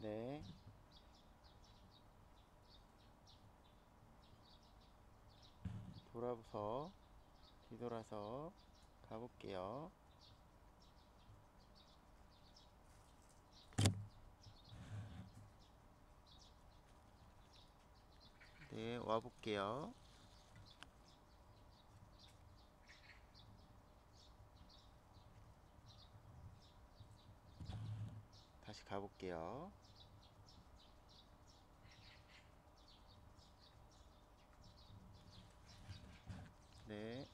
네. 돌아서 뒤돌아서 가볼게요. 네, 와볼게요. 다시 가볼게요. 네.